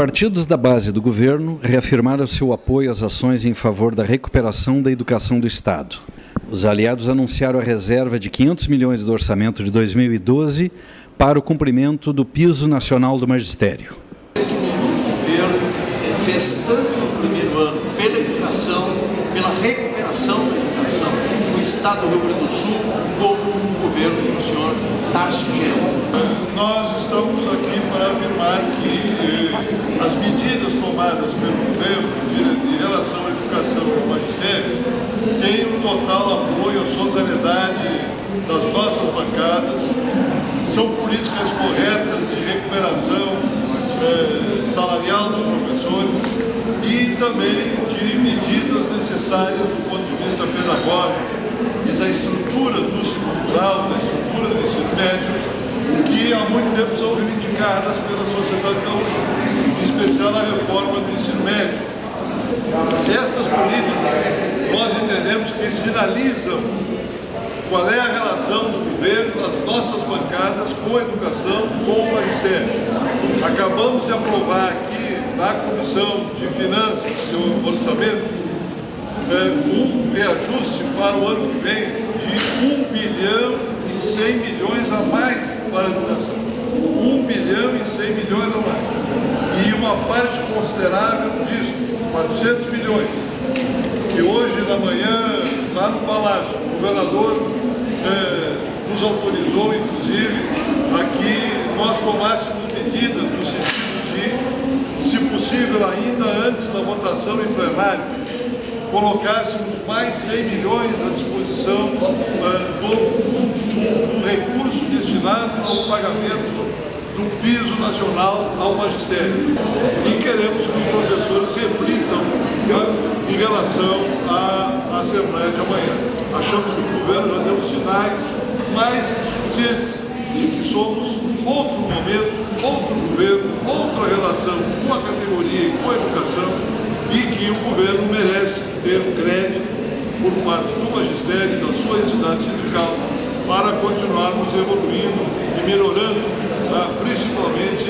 partidos da base do governo reafirmaram seu apoio às ações em favor da recuperação da educação do Estado. Os aliados anunciaram a reserva de 500 milhões do orçamento de 2012 para o cumprimento do piso nacional do magistério. O governo fez tanto no primeiro ano pela educação, pela recuperação da educação no Estado do Rio Grande do Sul, como o governo do senhor Tarso Genro. Nós estamos aqui para afirmar que eh, as pelo governo em relação à educação e ao magistério têm um total apoio, a solidariedade das nossas bancadas, são políticas corretas de recuperação eh, salarial dos professores e também de medidas necessárias do ponto de vista pedagógico e da estrutura do segundo grau, da estrutura do ensino médio, que há muito tempo são reivindicadas pela sociedade gaúcha, em especial a reforma do ensino médio. Essas políticas nós entendemos que sinalizam qual é a relação do governo, das nossas bancadas com a educação, com o magistério. Acabamos de aprovar aqui na Comissão de Finanças e Orçamento é, um reajuste para o ano que vem de 1 bilhão e 100 milhões a mais para a educação. 1 bilhão e 100 milhões a mais. E uma parte considerável disso, 400 milhões, que hoje na manhã, lá no Palácio, o governador eh, nos autorizou, inclusive, a que nós tomássemos medidas no sentido de, se possível ainda antes da votação em plenário, colocássemos mais 100 milhões à disposição uh, do, do, do, recurso destinado ao pagamento do piso nacional ao magistério. Relação à, Assembleia de amanhã. Achamos que o governo já deu sinais mais suficientes de que somos outro momento, outro governo, outra relação com a categoria e com a educação e que o governo merece ter crédito por parte do magistério e da sua entidade sindical para continuarmos evoluindo e melhorando né, principalmente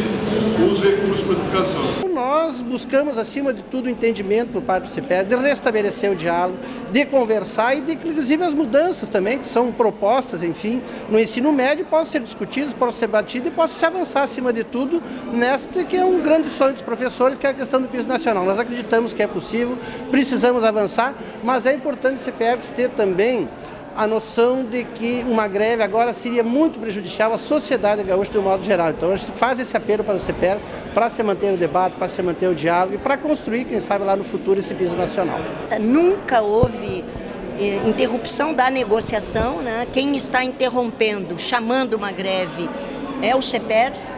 os recursos para a educação. Nós buscamos, acima de tudo, o entendimento por parte do CPE, de restabelecer o diálogo, de conversar e de, inclusive, as mudanças também, que são propostas, enfim, no ensino médio, possam ser discutidas, possam ser batidas e possam se avançar, acima de tudo, nesta que é um grande sonho dos professores, que é a questão do piso nacional. Nós acreditamos que é possível, precisamos avançar, mas é importante o CPEX ter também a noção de que uma greve agora seria muito prejudicial à sociedade gaúcha de um modo geral. Então a gente faz esse apelo para o CPERS para se manter o debate, para se manter o diálogo e para construir, quem sabe, lá no futuro esse piso nacional. Nunca houve eh, interrupção da negociação, né? quem está interrompendo, chamando uma greve é o CEPERS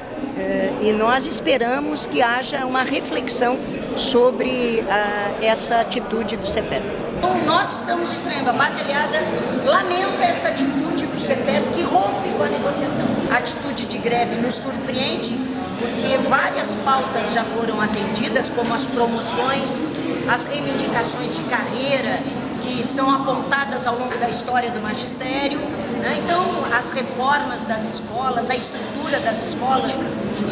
e nós esperamos que haja uma reflexão sobre ah, essa atitude do CEPERS. Então, nós estamos estranhando. A base aliada lamenta essa atitude do CEPERS que rompe com a negociação. A atitude de greve nos surpreende porque várias pautas já foram atendidas, como as promoções, as reivindicações de carreira que são apontadas ao longo da história do magistério. Né? Então, as reformas das escolas, a estrutura das escolas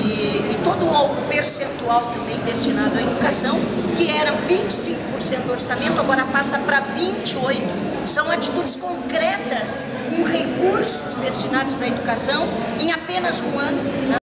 e, e todo o percentual também destinado à educação, que era 25% do orçamento, agora passa para 28%. São atitudes concretas, com recursos destinados para a educação em apenas um ano. Né?